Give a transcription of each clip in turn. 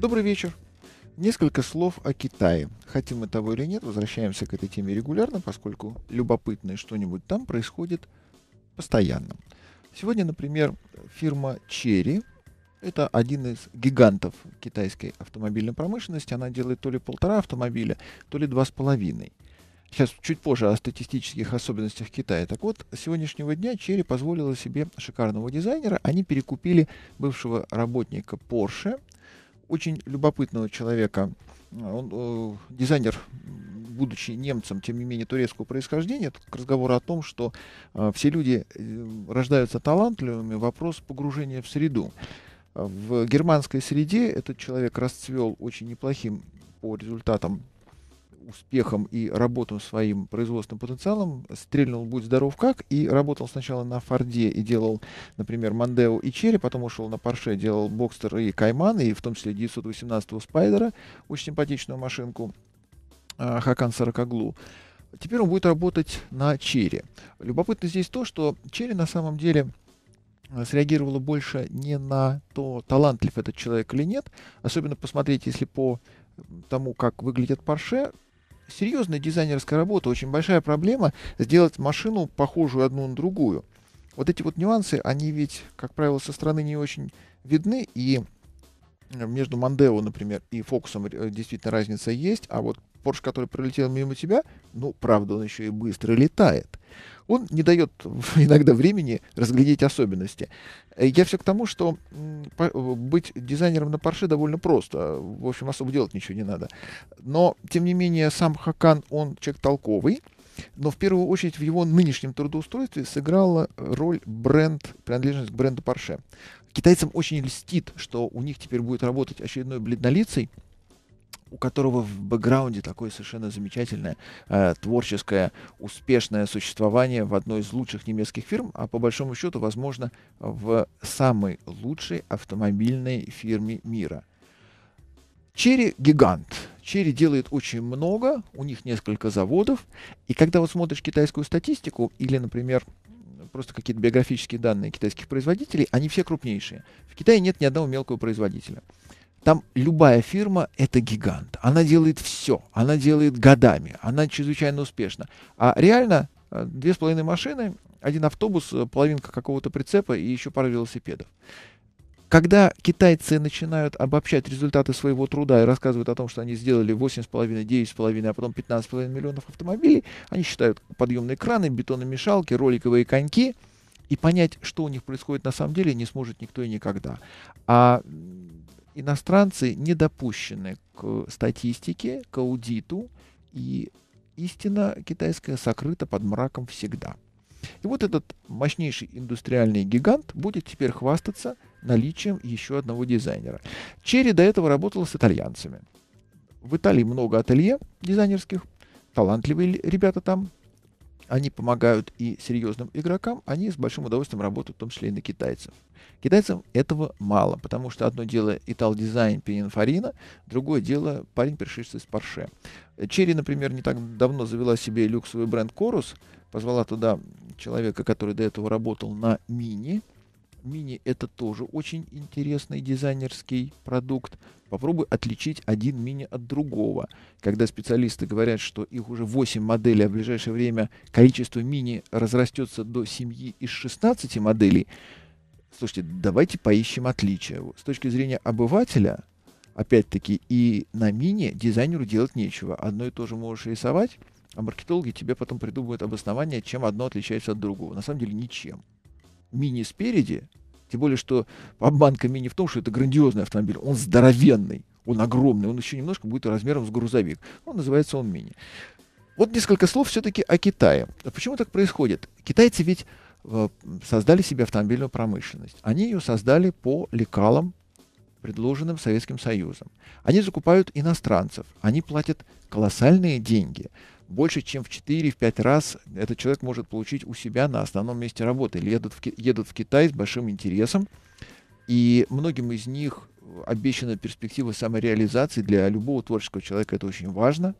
Добрый вечер. Несколько слов о Китае. Хотим мы того или нет, возвращаемся к этой теме регулярно, поскольку любопытное что-нибудь там происходит постоянно. Сегодня, например, фирма Cherry, это один из гигантов китайской автомобильной промышленности. Она делает то ли полтора автомобиля, то ли два с половиной. Сейчас чуть позже о статистических особенностях Китая. Так вот, с сегодняшнего дня Черри позволила себе шикарного дизайнера. Они перекупили бывшего работника Porsche, очень любопытного человека. Он э, дизайнер, будучи немцем, тем не менее турецкого происхождения. Это к о том, что э, все люди э, рождаются талантливыми. Вопрос погружения в среду. В германской среде этот человек расцвел очень неплохим по результатам успехом и работам своим производственным потенциалом, стрельнул «Будь здоров как» и работал сначала на Форде и делал, например, Mondeo и Chery, потом ушел на Порше, делал Boxster и Cayman, и в том числе 918-го Spyder а, очень симпатичную машинку, а, Хакан Сарачоглу. Теперь он будет работать на Chery. Любопытно здесь то, что Chery на самом деле а, среагировала больше не на то, талантлив этот человек или нет. Особенно посмотреть, если по тому, как выглядит Porsche, серьезная дизайнерская работа, очень большая проблема сделать машину похожую одну на другую. Вот эти вот нюансы, они ведь, как правило, со стороны не очень видны, и между Мандео, например, и Фокусом э, действительно разница есть, а вот Porsche, который пролетел мимо тебя, ну, правда, он еще и быстро летает. Он не дает иногда времени разглядеть особенности. Я все к тому, что быть дизайнером на Porsche довольно просто. В общем, особо делать ничего не надо. Но, тем не менее, сам Хакан, он человек толковый. Но в первую очередь в его нынешнем трудоустройстве сыграла роль бренд, принадлежность к бренду Porsche. Китайцам очень льстит, что у них теперь будет работать очередной бледнолицей, у которого в бэкграунде такое совершенно замечательное э, творческое, успешное существование в одной из лучших немецких фирм, а по большому счету, возможно, в самой лучшей автомобильной фирме мира. Черри гигант. Черри делает очень много, у них несколько заводов. И когда вот смотришь китайскую статистику или, например, просто какие-то биографические данные китайских производителей, они все крупнейшие. В Китае нет ни одного мелкого производителя. Там любая фирма — это гигант. Она делает все. Она делает годами. Она чрезвычайно успешна. А реально э, две с половиной машины, один автобус, э, половинка какого-то прицепа и еще пара велосипедов. Когда китайцы начинают обобщать результаты своего труда и рассказывают о том, что они сделали 8,5, 9,5, а потом 15,5 миллионов автомобилей, они считают подъемные краны, бетономешалки, роликовые коньки, и понять, что у них происходит на самом деле, не сможет никто и никогда. А иностранцы не допущены к статистике, к аудиту, и истина китайская сокрыта под мраком всегда. И вот этот мощнейший индустриальный гигант будет теперь хвастаться наличием еще одного дизайнера. Черри до этого работала с итальянцами. В Италии много ателье дизайнерских, талантливые ребята там, они помогают и серьезным игрокам, они с большим удовольствием работают, в том числе и на китайцев. Китайцам этого мало, потому что одно дело Итал Дизайн Пининфарина, другое дело парень, пришедший из Порше. Черри, например, не так давно завела себе люксовый бренд Корус, позвала туда человека, который до этого работал на Мини. Мини это тоже очень интересный дизайнерский продукт. Попробуй отличить один мини от другого. Когда специалисты говорят, что их уже 8 моделей, а в ближайшее время количество мини разрастется до семьи из 16 моделей, слушайте, давайте поищем отличия. С точки зрения обывателя, опять-таки, и на мини дизайнеру делать нечего. Одно и то же можешь рисовать, а маркетологи тебе потом придумывают обоснование, чем одно отличается от другого. На самом деле ничем. Мини спереди тем более, что обманка мини в том, что это грандиозный автомобиль. Он здоровенный, он огромный, он еще немножко будет размером с грузовик. Он называется он мини. Вот несколько слов все-таки о Китае. А почему так происходит? Китайцы ведь э, создали себе автомобильную промышленность. Они ее создали по лекалам, предложенным Советским Союзом. Они закупают иностранцев, они платят колоссальные деньги больше, чем в 4-5 раз этот человек может получить у себя на основном месте работы. Или едут в, едут в Китай с большим интересом, и многим из них обещана перспектива самореализации. Для любого творческого человека это очень важно.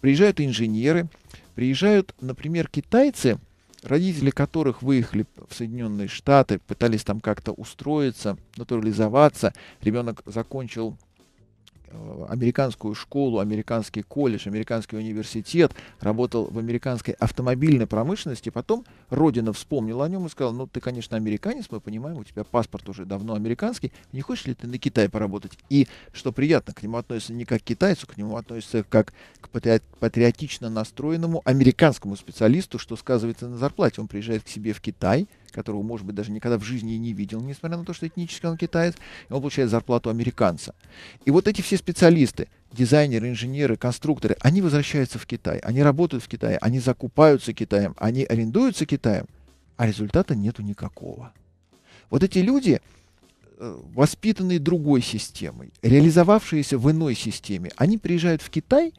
Приезжают инженеры, приезжают, например, китайцы, родители которых выехали в Соединенные Штаты, пытались там как-то устроиться, натурализоваться. Ребенок закончил американскую школу, американский колледж, американский университет, работал в американской автомобильной промышленности, потом родина вспомнила о нем и сказала, ну ты, конечно, американец, мы понимаем, у тебя паспорт уже давно американский, не хочешь ли ты на Китай поработать? И, что приятно, к нему относятся не как к китайцу, к нему относятся как к патриотично настроенному американскому специалисту, что сказывается на зарплате. Он приезжает к себе в Китай, которого, может быть, даже никогда в жизни и не видел, несмотря на то, что этнически он китаец, и он получает зарплату американца. И вот эти все специалисты, дизайнеры, инженеры, конструкторы, они возвращаются в Китай, они работают в Китае, они закупаются Китаем, они арендуются Китаем, а результата нету никакого. Вот эти люди, э, воспитанные другой системой, реализовавшиеся в иной системе, они приезжают в Китай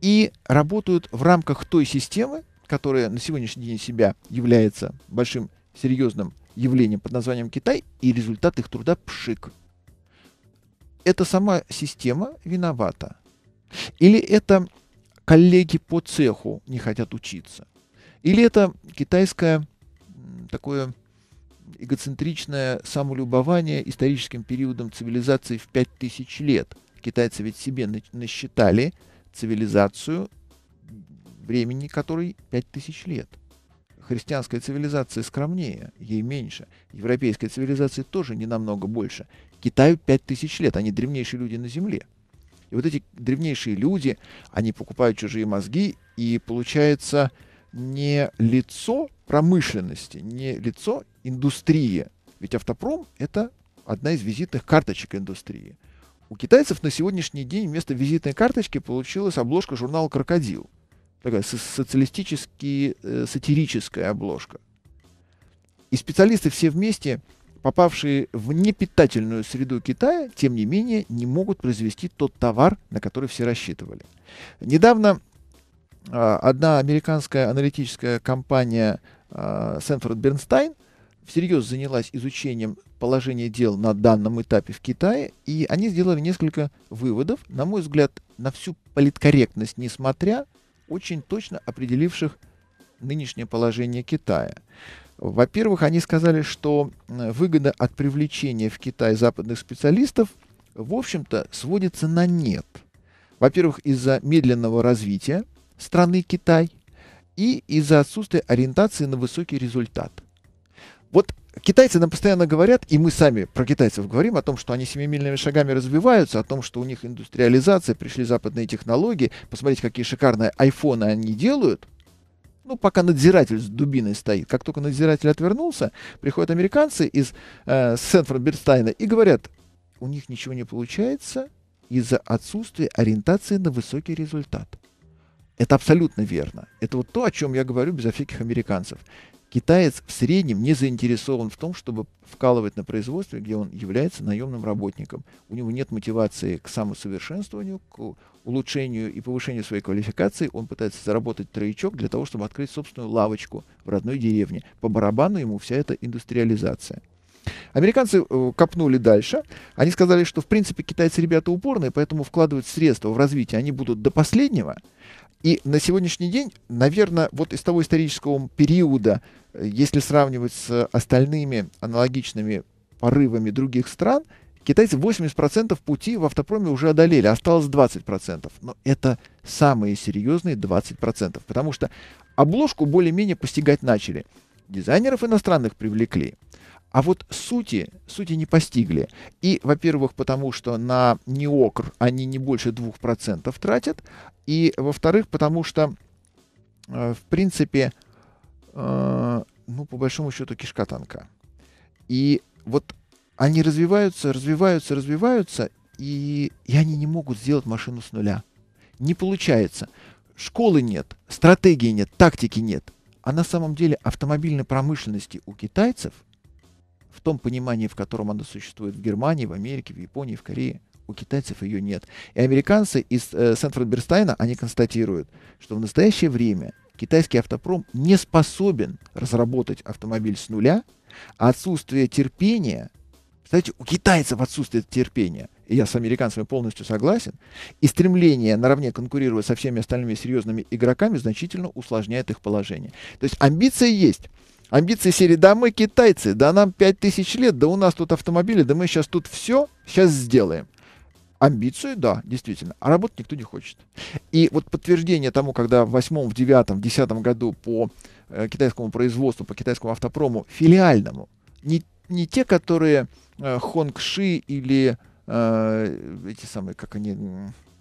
и работают в рамках той системы, которая на сегодняшний день себя является большим серьезным явлением под названием Китай, и результат их труда пшик. Это сама система виновата. Или это коллеги по цеху не хотят учиться. Или это китайское такое эгоцентричное самолюбование историческим периодом цивилизации в 5000 лет. Китайцы ведь себе насчитали цивилизацию, времени которой 5000 лет. Христианская цивилизация скромнее, ей меньше. Европейская цивилизация тоже не намного больше. Китаю 5000 лет, они древнейшие люди на Земле. И вот эти древнейшие люди, они покупают чужие мозги, и получается не лицо промышленности, не лицо индустрии. Ведь автопром — это одна из визитных карточек индустрии. У китайцев на сегодняшний день вместо визитной карточки получилась обложка журнала «Крокодил» такая социалистически э, сатирическая обложка. И специалисты все вместе, попавшие в непитательную среду Китая, тем не менее не могут произвести тот товар, на который все рассчитывали. Недавно э, одна американская аналитическая компания э, Сенфорд Бернстайн всерьез занялась изучением положения дел на данном этапе в Китае, и они сделали несколько выводов, на мой взгляд, на всю политкорректность несмотря, очень точно определивших нынешнее положение Китая. Во-первых, они сказали, что выгода от привлечения в Китай западных специалистов, в общем-то, сводится на нет. Во-первых, из-за медленного развития страны Китай и из-за отсутствия ориентации на высокий результат. Вот китайцы нам постоянно говорят, и мы сами про китайцев говорим о том, что они семимильными шагами развиваются, о том, что у них индустриализация, пришли западные технологии, посмотрите, какие шикарные айфоны они делают. Ну, пока надзиратель с дубиной стоит. Как только надзиратель отвернулся, приходят американцы из э, Сент-Форд-Берстайна и говорят, у них ничего не получается из-за отсутствия ориентации на высокий результат. Это абсолютно верно. Это вот то, о чем я говорю безо всяких американцев. Китаец в среднем не заинтересован в том, чтобы вкалывать на производстве, где он является наемным работником. У него нет мотивации к самосовершенствованию, к улучшению и повышению своей квалификации. Он пытается заработать троечок для того, чтобы открыть собственную лавочку в родной деревне. По барабану ему вся эта индустриализация. Американцы э, копнули дальше. Они сказали, что в принципе китайцы ребята упорные, поэтому вкладывать средства в развитие они будут до последнего. И на сегодняшний день, наверное, вот из того исторического периода, э, если сравнивать с остальными аналогичными порывами других стран, китайцы 80% пути в автопроме уже одолели, осталось 20%. Но это самые серьезные 20%, потому что обложку более-менее постигать начали. Дизайнеров иностранных привлекли. А вот сути, сути не постигли. И, во-первых, потому что на неокр они не больше 2% тратят. И, во-вторых, потому что, э, в принципе, э, ну, по большому счету, кишка танка. И вот они развиваются, развиваются, развиваются, и, и они не могут сделать машину с нуля. Не получается. Школы нет, стратегии нет, тактики нет. А на самом деле автомобильной промышленности у китайцев – в том понимании, в котором она существует в Германии, в Америке, в Японии, в Корее. У китайцев ее нет. И американцы из э, Сент-Форд-Берстайна, они констатируют, что в настоящее время китайский автопром не способен разработать автомобиль с нуля, а отсутствие терпения, кстати, у китайцев отсутствие терпения, и я с американцами полностью согласен, и стремление наравне конкурировать со всеми остальными серьезными игроками значительно усложняет их положение. То есть амбиции есть, Амбиции серии, да мы китайцы, да нам 5000 лет, да у нас тут автомобили, да мы сейчас тут все сейчас сделаем. Амбиции, да, действительно. А работать никто не хочет. И вот подтверждение тому, когда в восьмом, в девятом, в десятом году по э, китайскому производству, по китайскому автопрому, филиальному, не, не те, которые э, Хонгши или э, эти самые, как они,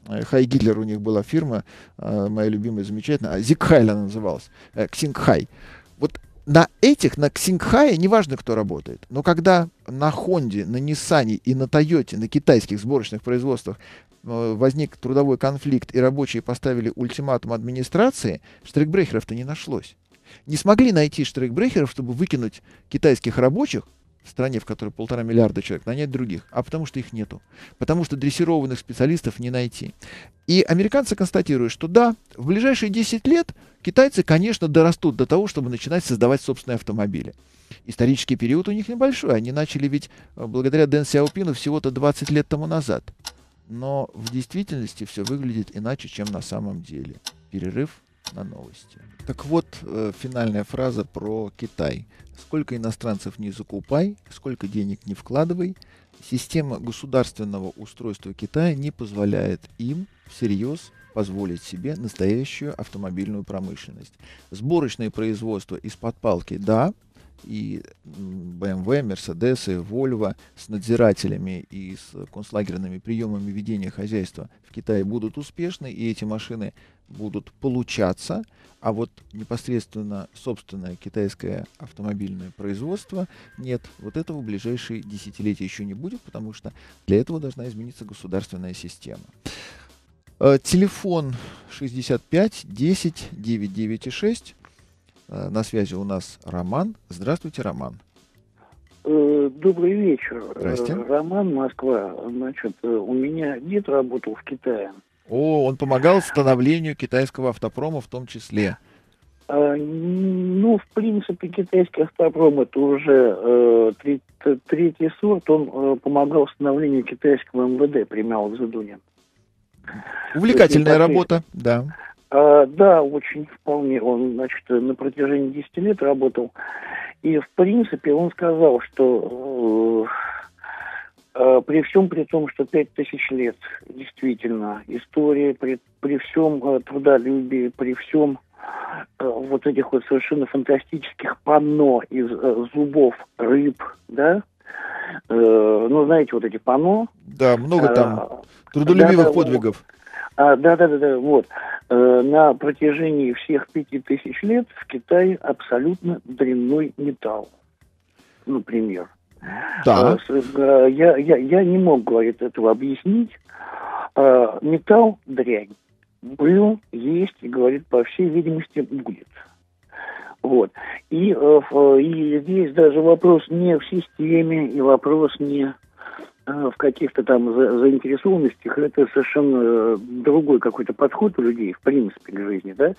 э, Хай Гитлер у них была фирма, э, моя любимая, замечательная, а Зикхай она называлась, э, Ксингхай. Вот на этих, на Ксингхае, неважно, кто работает, но когда на Хонде, на Ниссане и на Тойоте, на китайских сборочных производствах э, возник трудовой конфликт и рабочие поставили ультиматум администрации, штрейкбрехеров-то не нашлось. Не смогли найти штрейкбрехеров, чтобы выкинуть китайских рабочих в стране, в которой полтора миллиарда человек, нанять других, а потому что их нету. Потому что дрессированных специалистов не найти. И американцы констатируют, что да, в ближайшие 10 лет китайцы, конечно, дорастут до того, чтобы начинать создавать собственные автомобили. Исторический период у них небольшой. Они начали ведь э, благодаря Дэн Сяопину всего-то 20 лет тому назад. Но в действительности все выглядит иначе, чем на самом деле. Перерыв на новости. Так вот, э, финальная фраза про Китай. Сколько иностранцев не закупай, сколько денег не вкладывай, система государственного устройства Китая не позволяет им всерьез позволить себе настоящую автомобильную промышленность. Сборочное производство из-под палки, да, и BMW, Mercedes, и Volvo с надзирателями и с концлагерными приемами ведения хозяйства в Китае будут успешны, и эти машины будут получаться, а вот непосредственно собственное китайское автомобильное производство нет. Вот этого в ближайшие десятилетия еще не будет, потому что для этого должна измениться государственная система. Э, телефон 65 10 996 Э, на связи у нас Роман. Здравствуйте, Роман. Э, добрый вечер. Здрасте. Э, Роман, Москва. Значит, у меня дед работал в Китае. О, он помогал становлению китайского автопрома в том числе. А, ну, в принципе, китайский автопром это уже э, третий, третий сорт. Он э, помогал становлению китайского МВД при Мао Цзэдуне. Увлекательная работа, да. А, да, очень вполне. Он, значит, на протяжении 10 лет работал. И, в принципе, он сказал, что э, э, при всем при том, что 5000 лет действительно история, при, при всем э, трудолюбии, при всем э, вот этих вот совершенно фантастических панно из э, зубов рыб, да, э, ну, знаете, вот эти панно. Да, много там трудолюбивых да, подвигов. А, да, да, да, да, вот. Э, на протяжении всех пяти тысяч лет в Китае абсолютно дрянной металл. Например. Да. Э, э, я, я, я не мог, говорит, этого объяснить. Металл дрянь. Был, есть, и, говорит, по всей видимости, будет. Вот. И, и здесь даже вопрос не в системе, и вопрос не в каких-то там за, заинтересованностях, это совершенно э, другой какой-то подход у людей, в принципе, к жизни, да.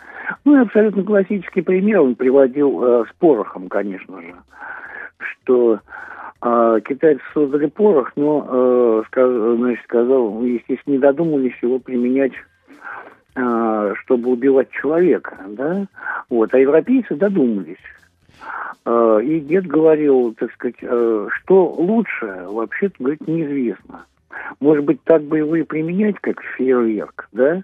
Ну и абсолютно классический пример он приводил э, с порохом, конечно же, что э, китайцы создали порох, но, э, сказ, значит, сказал, естественно, не додумались его применять э, чтобы убивать человека, да, вот, а европейцы додумались. Э, и дед говорил, так сказать, э, что лучше, вообще-то, говорит, неизвестно. Может быть, так бы его и применять, как фейерверк, да?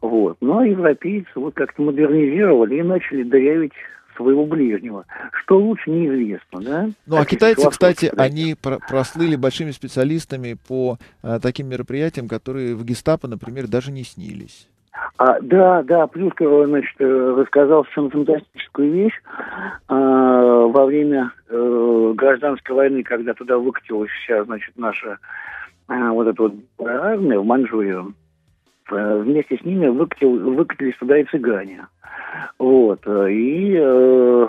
Вот. Но европейцы вот как-то модернизировали и начали дырявить своего ближнего. Что лучше, неизвестно, да? Ну, а китайцы, кстати, они про прослыли большими специалистами по а, таким мероприятиям, которые в гестапо, например, даже не снились. А, да, да, плюс, значит, э, рассказал совершенно фантастическую вещь. А, во время э, гражданской войны, когда туда выкатилась вся, значит, наша а, вот эта вот армия в Манчжурию, вместе с ними выкатил, выкатились туда и цыгане. Вот. И э, э,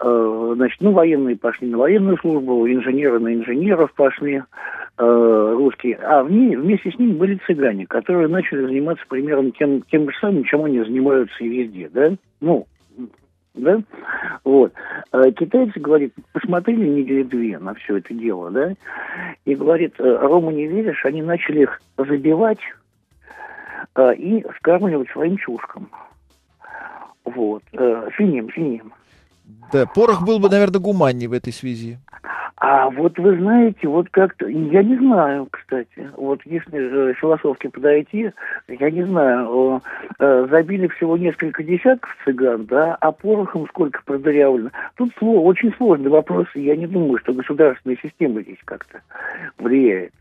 значит, ну, военные пошли на военную службу, инженеры на инженеров пошли. Э, русские, а в ней, вместе с ними были цыгане, которые начали заниматься примерно тем, тем же самым, чем они занимаются и везде, да? Ну, да? Вот. А китайцы, говорит, посмотрели недели две на все это дело, да, и говорит, «Э, Рома, не веришь, они начали их забивать а, и скармливать своим чушкам. Вот. А, свиньям, свиньям. Да, порох был бы, наверное, гуманнее в этой связи. А вот вы знаете, вот как-то, я не знаю, кстати, вот если э, философски подойти, я не знаю, э, забили всего несколько десятков цыган, да, а порохом сколько продырявлено. Тут очень сложный вопрос, и я не думаю, что государственная система здесь как-то влияет.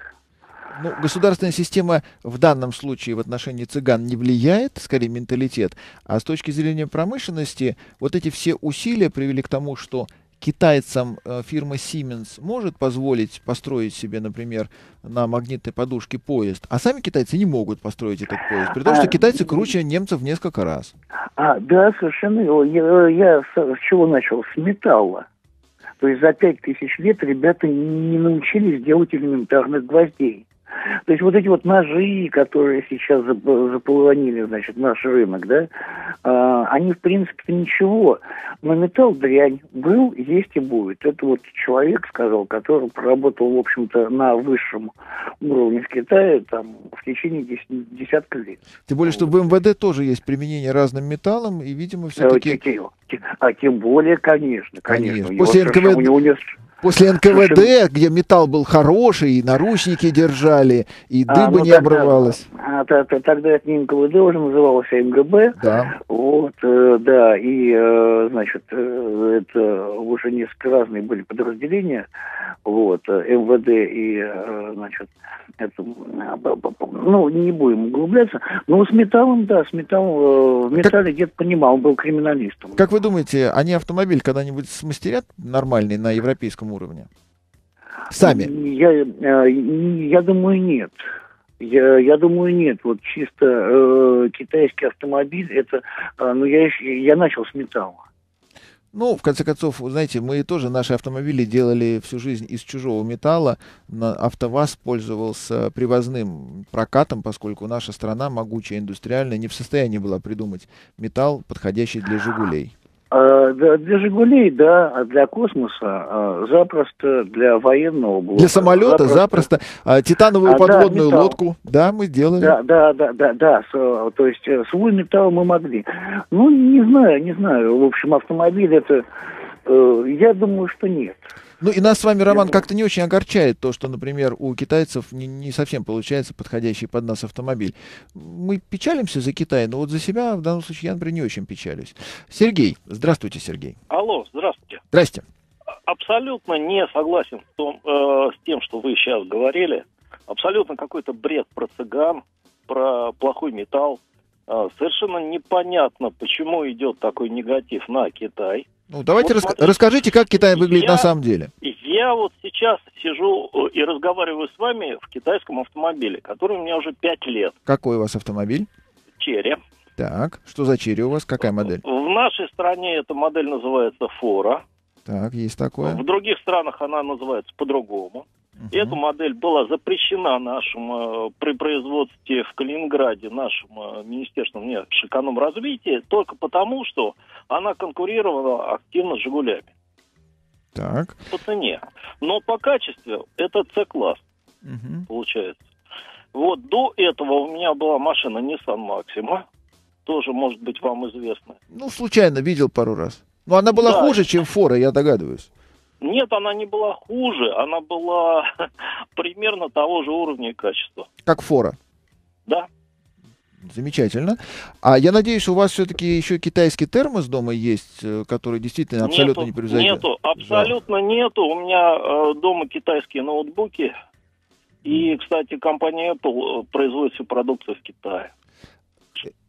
Ну, государственная система в данном случае в отношении цыган не влияет, скорее менталитет, а с точки зрения промышленности вот эти все усилия привели к тому, что китайцам э, фирма Siemens может позволить построить себе, например, на магнитной подушке поезд, а сами китайцы не могут построить этот поезд, при том, что а, китайцы круче немцев в несколько раз. А, да, совершенно. Я, я с чего начал? С металла. То есть за пять тысяч лет ребята не научились делать элементарных гвоздей. То есть вот эти вот ножи, которые сейчас заполонили, значит, наш рынок, да, а, они, в принципе, ничего. Но металл дрянь был, есть и будет. Это вот человек сказал, который проработал, в общем-то, на высшем уровне в Китае там, в течение дес- десятка лет. Тем более, что в МВД тоже есть применение разным металлам, и, видимо, все-таки... А тем более, конечно, конечно. конечно. После НКВД... У него нет После НКВД, где металл был хороший, и наручники держали, и а, дыба а, ну, не тогда, обрывалась. А, тогда, тогда это не НКВД уже называлось, а МГБ. Да. Вот, э, да, и, э, значит, э, это уже несколько разные были подразделения, вот, МВД и, э, значит, это, ну, не будем углубляться, но с металлом, да, с металлом, в металле дед понимал, он был криминалистом. Как вы думаете, они автомобиль когда-нибудь смастерят нормальный на европейском уровне? Сами? Я, я думаю, нет. Я, я думаю, нет. Вот чисто э, китайский автомобиль, это, э, ну, я, я начал с металла. Ну, в конце концов, вы знаете, мы тоже наши автомобили делали всю жизнь из чужого металла. АвтоВАЗ пользовался привозным прокатом, поскольку наша страна, могучая индустриальная, не в состоянии была придумать металл, подходящий для «Жигулей». А, для «Жигулей», да, а для космоса а, запросто, для военного блока. Для самолета запросто. запросто. А, титановую а, подводную да, лодку, да, мы сделали. Да, да, да, да, да, с, то есть э, свой металл мы могли. Ну, не знаю, не знаю. В общем, автомобиль это, э, я думаю, что нет. Ну и нас с вами, Роман, как-то не очень огорчает то, что, например, у китайцев не, не совсем получается подходящий под нас автомобиль. Мы печалимся за Китай, но вот за себя в данном случае я, например, не очень печалюсь. Сергей, здравствуйте, Сергей. Алло, здравствуйте. Здрасте. Абсолютно не согласен с, том, э, с тем, что вы сейчас говорили. Абсолютно какой-то бред про цыган, про плохой металл. Э, совершенно непонятно, почему идет такой негатив на Китай. Ну, давайте вот, рас... расскажите, как Китай выглядит я, на самом деле. Я вот сейчас сижу э, и разговариваю с вами в китайском автомобиле, который у меня уже пять лет. Какой у вас автомобиль? Черри. Так, что за черри у вас? Какая модель? В нашей стране эта модель называется Фора. Так, есть такое. В других странах она называется по-другому. Угу. Эта модель была запрещена нашим э, при производстве в Калининграде нашим э, министерством развития только потому, что она конкурировала активно с Жигулями. Так. По цене. Но по качеству это С-класс угу. получается. Вот до этого у меня была машина Nissan Maxima, тоже, может быть, вам известна. Ну, случайно видел пару раз. Но она была да. хуже, чем Фора, я догадываюсь. Нет, она не была хуже, она была примерно того же уровня и качества. Как фора? Да. Замечательно. А я надеюсь, у вас все-таки еще китайский термос дома есть, э, который действительно абсолютно нету, не превзойдет? Нету, абсолютно да. нету. У меня э, дома китайские ноутбуки. И, кстати, компания Apple э, производит всю продукцию в Китае.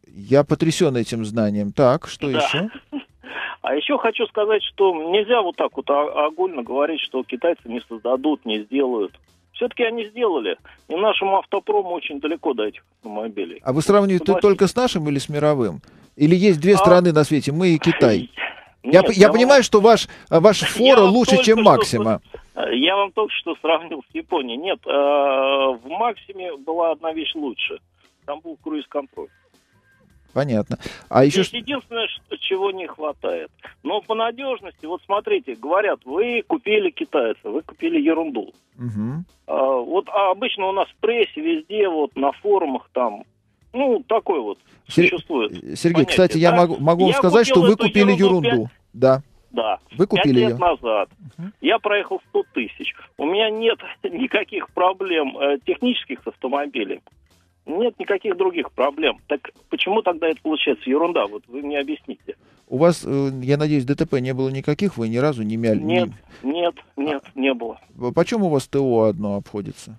Я потрясен этим знанием. Так, что да. еще? А еще хочу сказать, что нельзя вот так вот огульно говорить, что китайцы не создадут, не сделают. Все-таки они сделали. И нашему автопрому очень далеко до этих автомобилей. А вы сравниваете Согласен. только с нашим или с мировым? Или есть две а... страны на свете, мы и Китай? Нет, я, я, я понимаю, вам... что ваш, ваш фора лучше, чем Максима. Что, я вам только что сравнил с Японией. Нет, э, в Максиме была одна вещь лучше. Там был круиз-контроль. Понятно. А еще... Здесь единственное, что, чего не хватает. Но по надежности, вот смотрите, говорят, вы купили китайца, вы купили ерунду. Угу. А, вот а обычно у нас в прессе, везде, вот на форумах там, ну, такой вот Сер... существует. Сергей, понятие, кстати, да? я могу, могу я сказать, что вы купили ерунду. ерунду. 5... Да. Да. Вы купили лет ее? назад. Мгм. Я проехал 100 тысяч. У меня нет никаких проблем э, технических с автомобилем. Нет никаких других проблем. Так почему тогда это получается ерунда? Вот вы мне объясните. У вас, э, я надеюсь, ДТП не было никаких, вы ни разу не мяли? Нет, нет, нет, не было. не- Почем у вас ТО одно обходится?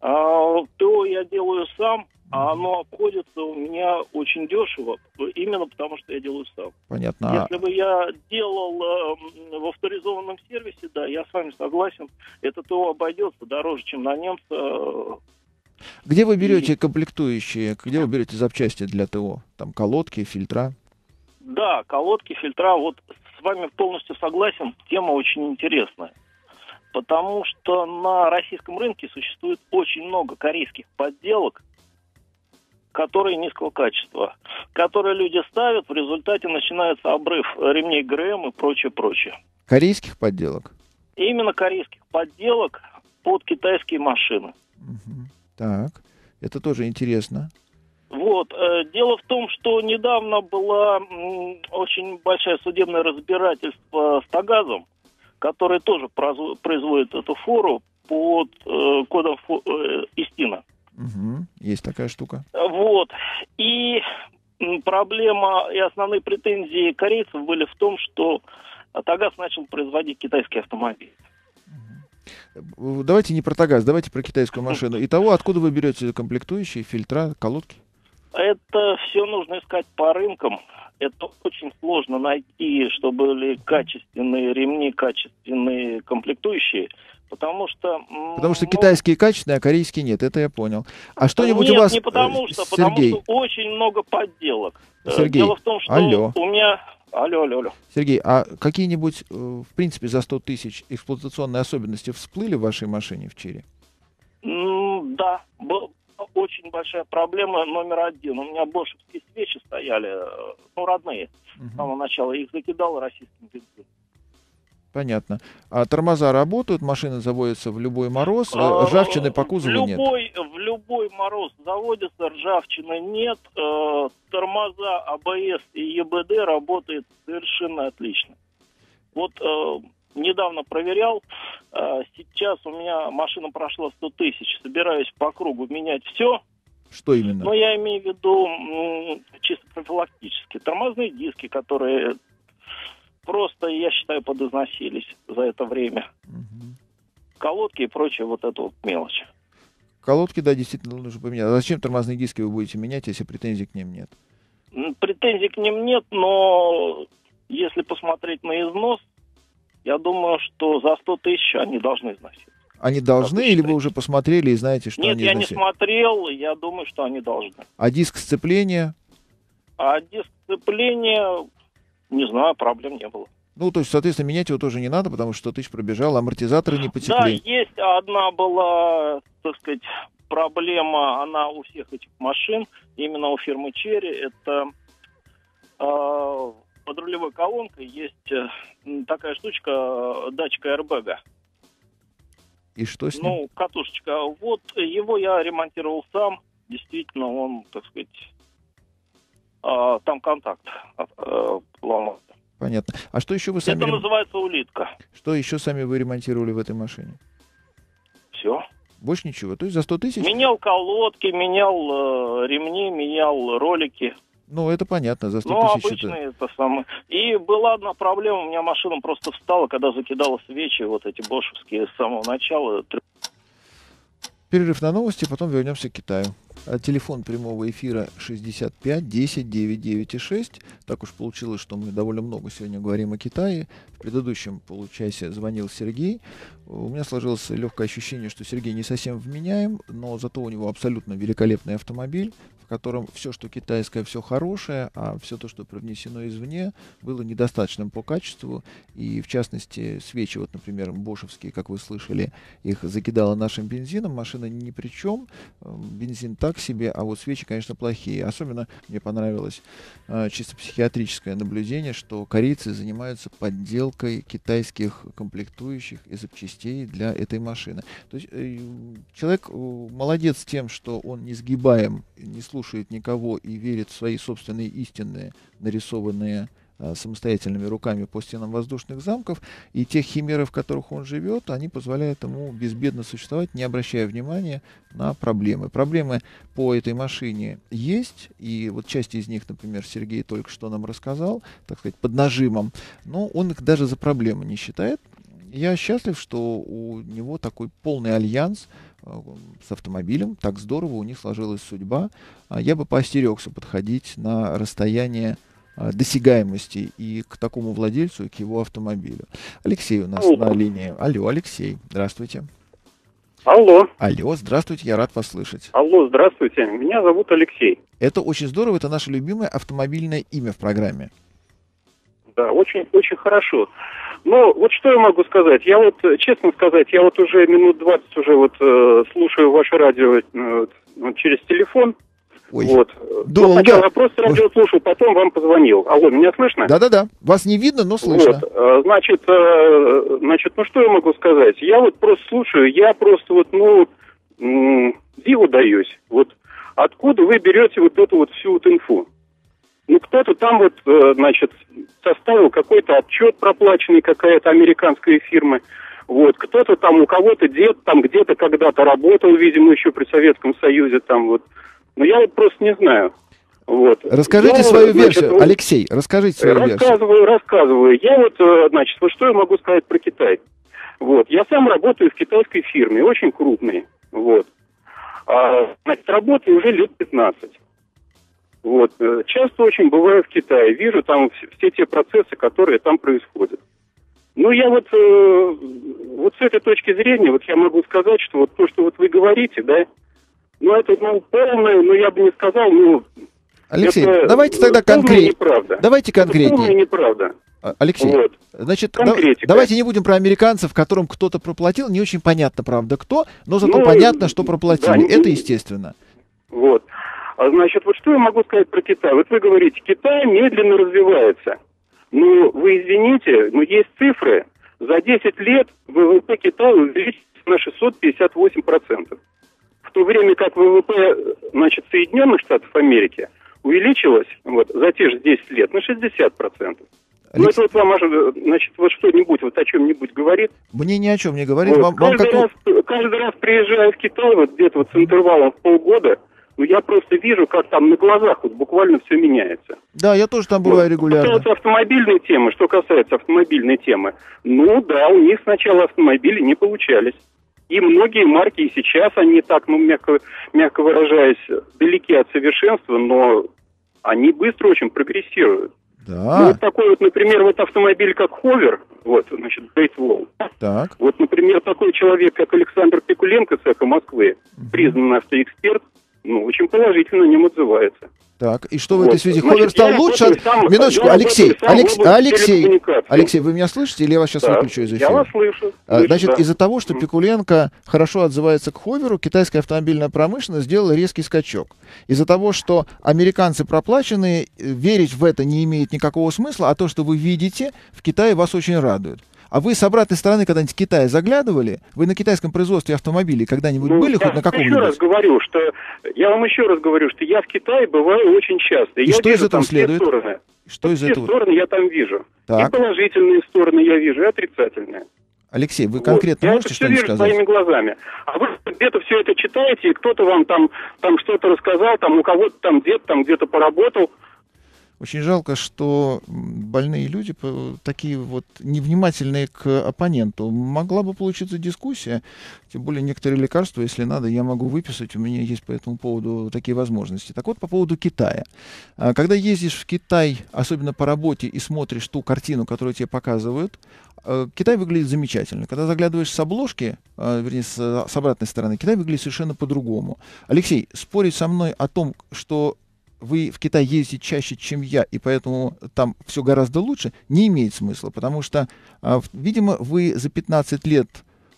А, то я делаю сам, а оно обходится у меня очень дешево, именно потому что я делаю сам. Понятно. А Если бы я делал э, в авторизованном сервисе, да, я с вами согласен, это ТО обойдется дороже, чем на немца. Где вы берете комплектующие, где вы берете запчасти для ТО? Там колодки, фильтра? Да, колодки, фильтра, вот с вами полностью согласен, тема очень интересная. Потому что на российском рынке существует очень много корейских подделок, которые низкого качества, которые люди ставят, в результате начинается обрыв ремней ГРМ и прочее, прочее. Корейских подделок? И именно корейских подделок под китайские машины. Мгм. Так, это тоже интересно. Вот. э, Дело в том, что недавно было очень большое судебное разбирательство с Тагазом, который тоже произво- производит эту фору под э, кодом э, Истина. Мгм. Есть такая штука. Вот. И проблема и основные претензии корейцев были в том, что Тагаз начал производить китайские автомобили. Э, Давайте не про Тагаз, давайте про китайскую машину. Итого, откуда вы берете комплектующие, фильтра, колодки? Это все нужно искать по рынкам. Это очень сложно найти, чтобы были качественные ремни, качественные комплектующие, потому что... Потому что ну, китайские качественные, а корейские нет. Это я понял. А что-нибудь нет, у вас, не потому э, что, потому Сергей? что очень много подделок. Э, Сергей, Дело в том, что алло. у меня... Алло, алло, алло. Сергей, а какие-нибудь, э, в принципе, за 100 тысяч эксплуатационные особенности всплыли в вашей машине в Черри? М, Да, был очень большая проблема номер один. У меня бошевские свечи стояли, э, ну, родные, Мгм. с самого начала. Их закидал российским бензином. Понятно. А тормоза работают, машины заводятся в любой мороз, э, А, ржавчины по в кузову нет. любой, В любой мороз заводится, ржавчины нет, э, тормоза АБС и ЕБД работает совершенно отлично. Вот э, недавно проверял, э, сейчас у меня машина прошла 100 тысяч, собираюсь по кругу менять все, Что именно? но я имею в виду чисто профилактически. Тормозные диски, которые просто, я считаю, подозносились за это время. Мгм. Колодки и прочее, вот это вот мелочь. Колодки, да, действительно нужно поменять. А зачем тормозные диски вы будете менять, если претензий к ним нет? Претензий к ним нет, но если посмотреть на износ, я думаю, что за 100 тысяч они должны износить. Они должны, или вы уже посмотрели и знаете, что Нет, они я не износят? смотрел, я думаю, что они должны. А диск сцепления? А диск сцепления, не знаю, проблем не было. Ну, то есть, соответственно, менять его тоже не надо, потому что 100 тысяч пробежал, амортизаторы не Да, потекли. есть одна была, так сказать, проблема, она у всех этих машин, именно у фирмы Черри, это э, под рулевой колонкой есть э, такая штучка, э, датчик аэрбэга. И что с ним? Ну, катушечка. Вот его я ремонтировал сам. Действительно, он, так сказать, а, там контакт э, ломался. Понятно. А что еще вы сами, Это называется улитка. что еще сами вы ремонтировали в этой машине? Все. Больше ничего. То есть за 100 тысяч? Менял колодки, менял э, ремни, менял ролики. Ну, это понятно, за 100 Ну, тысяч это... обычные это самое. И была одна проблема, у меня машина просто встала, когда закидала свечи, вот эти бошевские с самого начала. Перерыв на новости, потом вернемся к Китаю. А Телефон прямого эфира 65 10 99 6. Так уж получилось, что мы довольно много сегодня говорим о Китае. В предыдущем получасе звонил Сергей. У меня сложилось легкое ощущение, что Сергей не совсем вменяем, но зато у него абсолютно великолепный автомобиль, в котором все, что китайское, все хорошее, а все то, что привнесено извне, было недостаточным по качеству. И в частности, свечи, вот, например, бошевские, как вы слышали, их закидало нашим бензином, машина ни при чем, э, бензин так себе, а вот свечи, конечно, плохие. Особенно мне понравилось э, чисто психиатрическое наблюдение, что корейцы занимаются подделкой китайских комплектующих и запчастей для этой машины. То есть э, человек э, молодец тем, что он не сгибаем, не слушает никого и верит в свои собственные истинные нарисованные а, самостоятельными руками по стенам воздушных замков, и те химеры, в которых он живет, они позволяют ему безбедно существовать, не обращая внимания на проблемы. Проблемы по этой машине есть, и вот часть из них, например, Сергей только что нам рассказал, так сказать, под нажимом, но он их даже за проблемы не считает. Я счастлив, что у него такой полный альянс а, с автомобилем, так здорово у них сложилась судьба. А я бы поостерегся подходить на расстояние а, досягаемости и к такому владельцу, и к его автомобилю. Алексей у нас Алло. на линии. Алло, Алексей, здравствуйте. Алло. Алло, здравствуйте, я рад вас слышать. Алло, здравствуйте, меня зовут Алексей. Это очень здорово, это наше любимое автомобильное имя в программе. Да, очень, очень хорошо. Но вот что я могу сказать? Я вот, честно сказать, я вот уже минут 20 уже вот э, слушаю ваше радио э, через телефон. Ой, вот. долго. Сначала я просто радио слушал, потом вам позвонил. Алло, меня слышно? Да-да-да. Вас не видно, но слышно. Вот. Э, значит, э, значит, ну что я могу сказать? Я вот просто слушаю, я просто вот, ну, диву даюсь. Вот откуда вы берете вот эту вот всю вот инфу? Ну, кто-то там вот, э, значит, составил какой-то отчет проплаченный какая-то американская фирма. Вот, кто-то там, у кого-то дед там где-то когда-то работал, видимо, еще при Советском Союзе там вот. Но я вот просто не знаю. Вот. Расскажите я, свою значит, версию, вот, Алексей, расскажите свою рассказываю, версию. Рассказываю, Я вот, э, значит, вот что я могу сказать про Китай. Вот, я сам работаю в китайской фирме, очень крупной. Вот. А, значит, работаю уже лет 15. Вот. Э, часто очень бываю в Китае, вижу там все те процессы, которые там происходят. Ну, я вот, э, вот с этой точки зрения, вот я могу сказать, что вот то, что вот вы говорите, да, ну, это, ну, полное, ну, я бы не сказал, ну... Алексей, это давайте тогда конкретнее. Давайте конкретнее. Это неправда. А, Алексей, вот. значит, да, давайте не будем про американцев, которым кто-то проплатил. Не очень понятно, правда, кто, но зато ну, понятно, что проплатили. Да, это естественно. Вот. А значит, вот что я могу сказать про Китай? Вот вы говорите, Китай медленно развивается. Ну, вы извините, но есть цифры. За 10 лет ВВП Китая увеличится на 658%. В то время как ВВП значит, Соединенных Штатов Америки увеличилось вот, за те же 10 лет на 60%. Ну, это вот вам, значит, вот что-нибудь, вот о чем-нибудь говорит? Мне ни о чем не говорит. Вот. Вам, каждый, вам как... раз, каждый раз приезжая в Китай, вот где-то вот с интервалом в полгода, ну, я просто вижу, как там на глазах вот буквально все меняется. Да, я тоже там бываю вот. регулярно. Что касается автомобильной темы, что касается автомобильной темы, ну да, у них сначала автомобили не получались. И многие марки и сейчас, они так, ну, мягко, мягко выражаясь, далеки от совершенства, но они быстро очень прогрессируют. Да. Ну, вот такой вот, например, вот автомобиль как Ховер, вот, значит, Great Wall. Так. Вот, например, такой человек, как Александр Пикуленко с «Эхо Москвы», угу. признанный автоэксперт, ну, очень положительно о нем отзывается. Так, и что в вот. этой связи? Значит, Ховер стал лучше? От... Сам, Минуточку, Алексей, Алекс... Алексей, Алексей, вы меня слышите или я вас сейчас да, выключу из эфира? Я вас слышу. А, слышу Значит, да. из-за того, что Пикуленко хорошо отзывается к Ховеру, китайская автомобильная промышленность сделала резкий скачок. Из-за того, что американцы проплаченные, верить в это не имеет никакого смысла, а то, что вы видите, в Китае вас очень радует. А вы с обратной стороны когда-нибудь в Китай заглядывали? Вы на китайском производстве автомобилей когда-нибудь ну, были хоть на каком-нибудь? еще раз говорю, что я вам еще раз говорю, что я в Китае бываю очень часто. И я что из этого следует? Стороны. Что из все этого? стороны я там вижу. Так. И положительные стороны я вижу, и отрицательные. Алексей, вы конкретно вот. можете что-нибудь сказать? Я своими глазами. А вы где-то все это читаете, и кто-то вам там, там что-то рассказал, там у кого-то там где-то там где-то поработал. Очень жалко, что больные люди такие вот невнимательные к оппоненту. Могла бы получиться дискуссия, тем более некоторые лекарства, если надо, я могу выписать, у меня есть по этому поводу такие возможности. Так вот, по поводу Китая. А, когда ездишь в Китай, особенно по работе, и смотришь ту картину, которую тебе показывают, а, Китай выглядит замечательно. Когда заглядываешь с обложки, а, вернее, с, с обратной стороны, Китай выглядит совершенно по-другому. Алексей, спорить со мной о том, что вы в Китай ездите чаще, чем я, и поэтому там все гораздо лучше, не имеет смысла, потому что, а, видимо, вы за 15 лет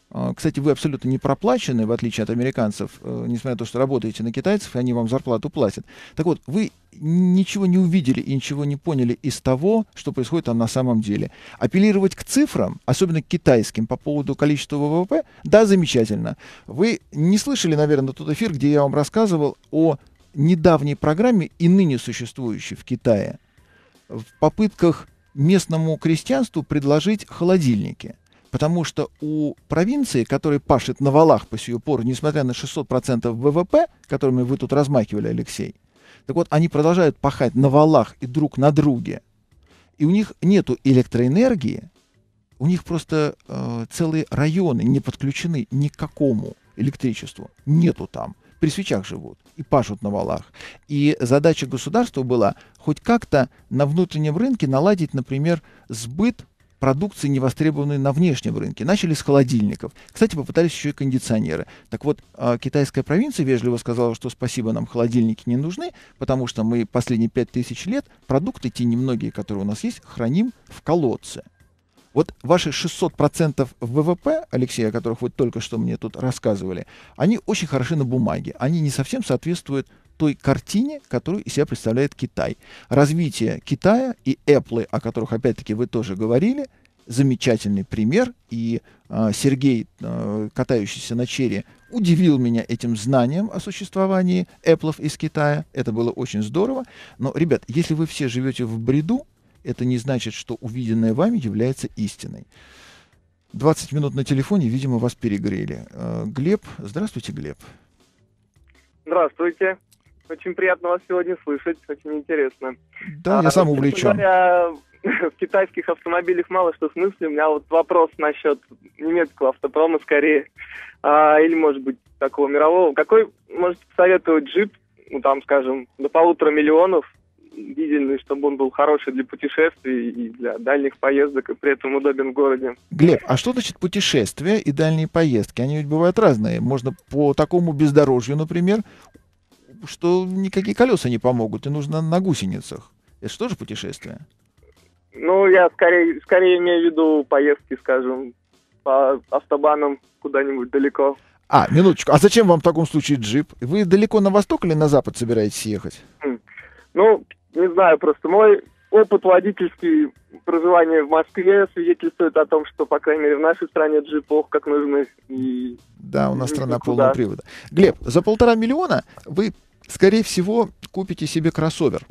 а, кстати, вы абсолютно не проплачены, в отличие от американцев, э, несмотря на то, что работаете на китайцев, и они вам зарплату платят. Так вот, вы ничего не увидели и ничего не поняли из того, что происходит там на самом деле. Апеллировать к цифрам, особенно к китайским, по поводу количества ВВП, да, замечательно. Вы не слышали, наверное, тот эфир, где я вам рассказывал о недавней программе и ныне существующей в Китае, в попытках местному крестьянству предложить холодильники. Потому что у провинции, которая пашет на валах по сию пору, несмотря на 600% ВВП, которыми вы тут размахивали, Алексей, так вот, они продолжают пахать на валах и друг на друге. И у них нету электроэнергии, у них просто э, целые районы не подключены ни к какому электричеству. Нету там. При свечах живут и пашут на валах. И задача государства была хоть как-то на внутреннем рынке наладить, например, сбыт продукции, не востребованной на внешнем рынке. Начали с холодильников. Кстати, попытались еще и кондиционеры. Так вот, а, китайская провинция вежливо сказала, что спасибо, нам холодильники не нужны, потому что мы последние пять тысяч лет продукты, те немногие, которые у нас есть, храним в колодце. Вот ваши 600% ВВП, Алексей, о которых вы только что мне тут рассказывали, они очень хороши на бумаге. Они не совсем соответствуют той картине, которую из себя представляет Китай. Развитие Китая и Apple, о которых опять-таки вы тоже говорили, замечательный пример. И э, Сергей, э, катающийся на чере, удивил меня этим знанием о существовании Apple из Китая. Это было очень здорово. Но, ребят, если вы все живете в бреду, это не значит, что увиденное вами является истиной. 20 минут на телефоне, видимо, вас перегрели. Э, Глеб, здравствуйте, Глеб. Здравствуйте. Очень приятно вас сегодня слышать, очень интересно. Да, а, я сам увлечен. Говоря, в китайских автомобилях мало что в У меня вот вопрос насчет немецкого автопрома скорее, а, или, может быть, такого мирового. Какой можете посоветовать джип, ну, там, скажем, до полутора миллионов, дизельный, чтобы он был хороший для путешествий и для дальних поездок, и при этом удобен в городе. Глеб, а что значит путешествия и дальние поездки? Они ведь бывают разные. Можно по такому бездорожью, например, что никакие колеса не помогут, и нужно на гусеницах. Это что же путешествие? Ну, я скорее, скорее имею в виду поездки, скажем, по автобанам куда-нибудь далеко. А, минуточку. А зачем вам в таком случае джип? Вы далеко на восток или на запад собираетесь ехать? Хм. Ну, не знаю, просто мой опыт водительский проживания в Москве свидетельствует о том, что, по крайней мере, в нашей стране джипов как нужны. И... Да, у нас страна полного привода. Глеб, за полтора миллиона вы скорее всего, купите себе кроссовер.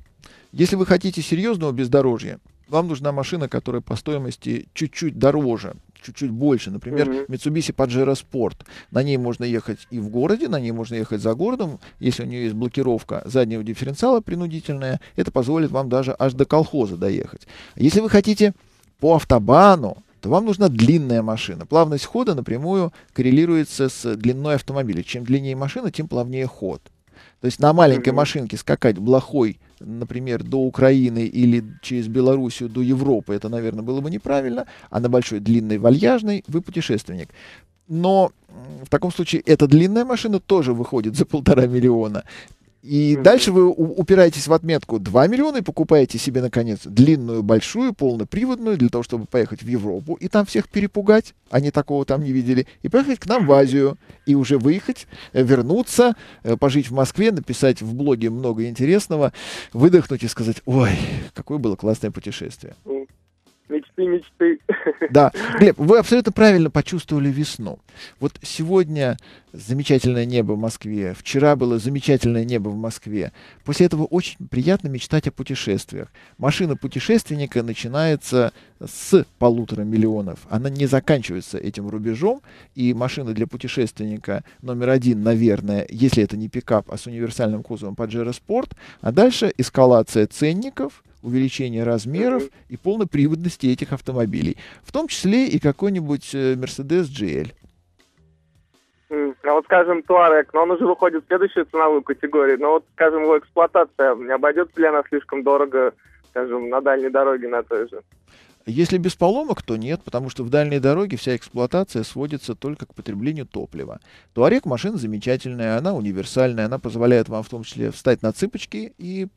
Если вы хотите серьезного бездорожья, вам нужна машина, которая по стоимости чуть-чуть дороже, чуть-чуть больше. Например, mm-hmm. Mitsubishi Pajero Sport. На ней можно ехать и в городе, на ней можно ехать за городом. Если у нее есть блокировка заднего дифференциала принудительная, это позволит вам даже аж до колхоза доехать. Если вы хотите по автобану, то вам нужна длинная машина. Плавность хода напрямую коррелируется с длиной автомобиля. Чем длиннее машина, тем плавнее ход. То есть на маленькой mm-hmm. машинке скакать блохой, например, до Украины или через Белоруссию до Европы, это, наверное, было бы неправильно, а на большой длинной вальяжной вы путешественник. Но в таком случае эта длинная машина тоже выходит за полтора миллиона. И mm-hmm. дальше вы упираетесь в отметку 2 миллиона и покупаете себе, наконец, длинную, большую, полноприводную для того, чтобы поехать в Европу и там всех перепугать. Они такого там не видели. И поехать к нам в Азию. И уже выехать, э, вернуться, э, пожить в Москве, написать в блоге много интересного, выдохнуть и сказать, ой, какое было классное путешествие. Мечты, мечты. Да, Глеб, вы абсолютно правильно почувствовали весну. Вот сегодня замечательное небо в Москве, вчера было замечательное небо в Москве. После этого очень приятно мечтать о путешествиях. Машина путешественника начинается с полутора миллионов. Она не заканчивается этим рубежом, и машина для путешественника номер один, наверное, если это не пикап, а с универсальным кузовом Pajero Sport, а дальше эскалация ценников – увеличение размеров и полноприводности этих автомобилей, в том числе и какой-нибудь э, Mercedes GL. А вот, скажем, Туарек, но он уже выходит в следующую ценовую категорию, но вот, скажем, его эксплуатация не обойдется ли она слишком дорого, скажем, на дальней дороге на той же? Если без поломок, то нет, потому что в дальней дороге вся эксплуатация сводится только к потреблению топлива. Туарек машина замечательная, она универсальная, она позволяет вам в том числе встать на цыпочки и,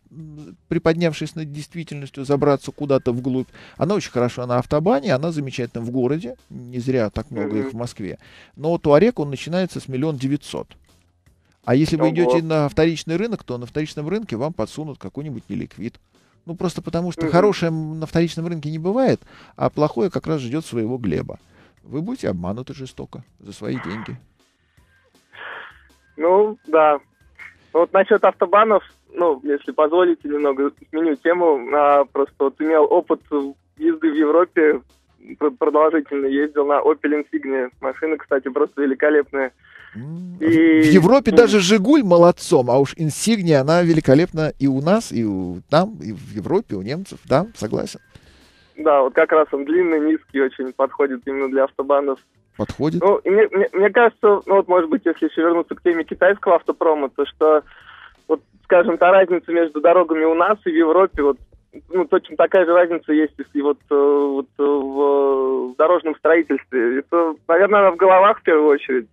приподнявшись над действительностью, забраться куда-то вглубь. Она очень хороша на автобане, она замечательна в городе, не зря так много mm-hmm. их в Москве. Но Туарек, он начинается с миллион девятьсот. А если вы идете на вторичный рынок, то на вторичном рынке вам подсунут какой-нибудь неликвид. Ну, просто потому что mm-hmm. хорошее на вторичном рынке не бывает, а плохое как раз ждет своего Глеба. Вы будете обмануты жестоко за свои деньги. Ну, да. Вот насчет автобанов, ну, если позволите, немного сменю тему. А, просто вот имел опыт езды в Европе, продолжительно ездил на Opel Insignia. Машина, кстати, просто великолепная. И... В Европе даже Жигуль молодцом, а уж Инсигния, она великолепна и у нас, и у там, и в Европе, у немцев, да, согласен. Да, вот как раз он длинный, низкий, очень подходит именно для автобанов. Подходит? Ну, и мне, мне, мне кажется, ну вот, может быть, если еще вернуться к теме китайского автопрома, то что, вот, скажем, та разница между дорогами у нас и в Европе, вот, ну, точно такая же разница есть и вот, э, вот э, в, в дорожном строительстве. Это, наверное, в головах в первую очередь.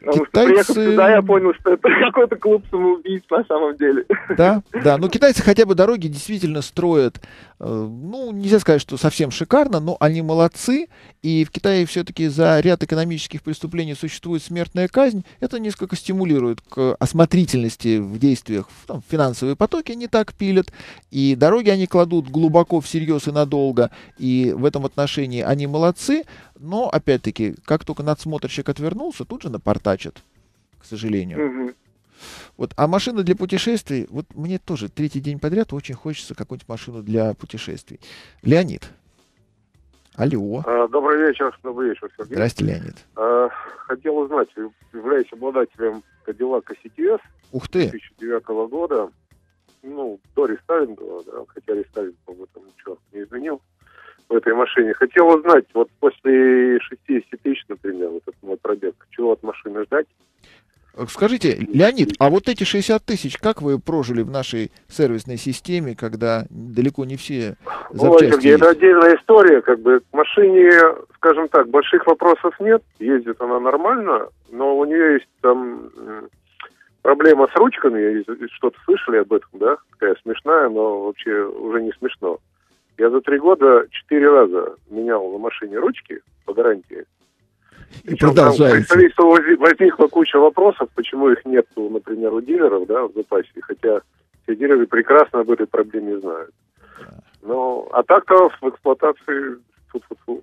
Потому китайцы... что приехав сюда, я понял, что это какой-то клуб самоубийц на самом деле. Да, да. Но китайцы хотя бы дороги действительно строят, э, ну, нельзя сказать, что совсем шикарно, но они молодцы. И в Китае все-таки за ряд экономических преступлений существует смертная казнь. Это несколько стимулирует к осмотрительности в действиях. Там, финансовые потоки не так пилят. И дороги они кладут глубоко всерьез и надолго. И в этом отношении они молодцы. Но, опять-таки, как только надсмотрщик отвернулся, тут же напортачат, к сожалению. Угу. Вот, а машина для путешествий, вот мне тоже третий день подряд очень хочется какую-нибудь машину для путешествий. Леонид. Алло. А, добрый вечер, добрый вечер, Сергей. Здрасте, Леонид. А, хотел узнать, вы являетесь обладателем Cadillac CTS Ух ты. 2009 года, ну, до рестайлинга, да, хотя рестайлинг, по-моему, там ничего не изменил в этой машине. Хотел узнать, вот после 60 тысяч, например, вот этот мой пробег, чего от машины ждать? Скажите, Леонид, а вот эти 60 тысяч, как вы прожили в нашей сервисной системе, когда далеко не все запчасти Ой, Сергей, это отдельная история, как бы к машине, скажем так, больших вопросов нет, ездит она нормально, но у нее есть там проблема с ручками, что-то слышали об этом, да, такая смешная, но вообще уже не смешно. Я за три года четыре раза менял на машине ручки по гарантии. И Причем продолжается. Там, возникла куча вопросов, почему их нет, например, у дилеров да, в запасе, хотя все дилеры прекрасно об этой проблеме знают. Ну, а так-то в эксплуатации фу-фу-фу.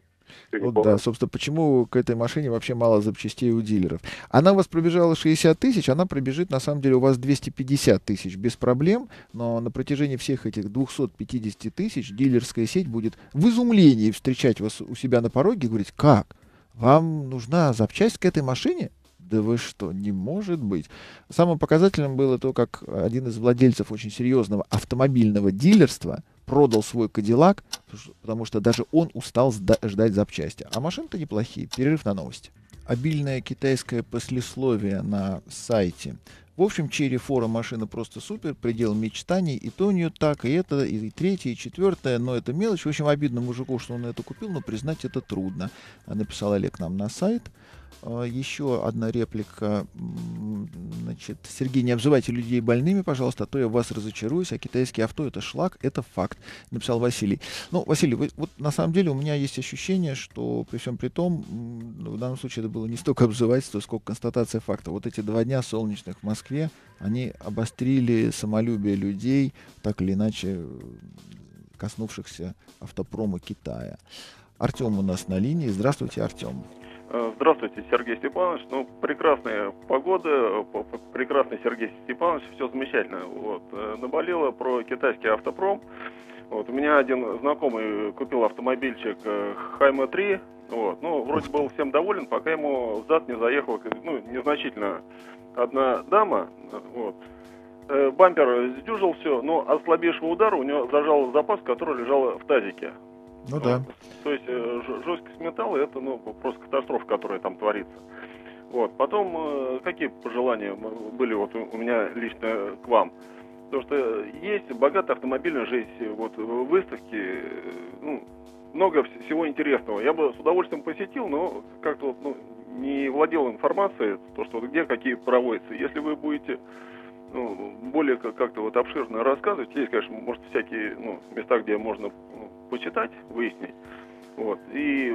Вот да, собственно, почему к этой машине вообще мало запчастей у дилеров. Она у вас пробежала 60 тысяч, она пробежит, на самом деле, у вас 250 тысяч без проблем, но на протяжении всех этих 250 тысяч дилерская сеть будет в изумлении встречать вас у себя на пороге и говорить, как? Вам нужна запчасть к этой машине? Да вы что, не может быть. Самым показательным было то, как один из владельцев очень серьезного автомобильного дилерства продал свой Кадиллак, потому что даже он устал ждать запчасти. А машины-то неплохие. Перерыв на новости. Обильное китайское послесловие на сайте. В общем, Черри Фора машина просто супер, предел мечтаний, и то у нее так, и это, и третье, и четвертое, но это мелочь. В общем, обидно мужику, что он это купил, но признать это трудно. Написал Олег нам на сайт. А, Еще одна реплика. Значит, Сергей, не обзывайте людей больными, пожалуйста, а то я вас разочаруюсь, а китайские авто это шлак, это факт, написал Василий. Ну, Василий, вы, вот на самом деле у меня есть ощущение, что при всем при том, в данном случае это было не столько обзывательство, сколько констатация факта. Вот эти два дня солнечных в Москве, они обострили самолюбие людей, так или иначе коснувшихся автопрома Китая. Артем у нас на линии. Здравствуйте, Артем. Э, здравствуйте, Сергей Степанович. Ну, прекрасная погода, прекрасный Сергей Степанович, все замечательно. Вот. Э, наболело про китайский автопром. Вот. У меня один знакомый купил автомобильчик Хайма 3. Вот. Ну, вроде был всем доволен, пока ему в зад не заехала, ну, незначительно одна дама. Вот. Э, бампер сдюжил все, но от слабейшего удара у него зажал запас, который лежал в тазике. Ну да. То есть э, жесткость металла это ну, просто катастрофа, которая там творится. Вот. Потом э, какие пожелания были вот у меня лично к вам? Потому что есть богатая автомобильная жизнь, вот выставки, ну, много всего интересного. Я бы с удовольствием посетил, но как-то вот, ну, не владел информацией, то, что где какие проводятся. Если вы будете ну, более как-то вот обширно рассказывать, есть, конечно, может, всякие ну, места, где можно почитать, выяснить. Вот. И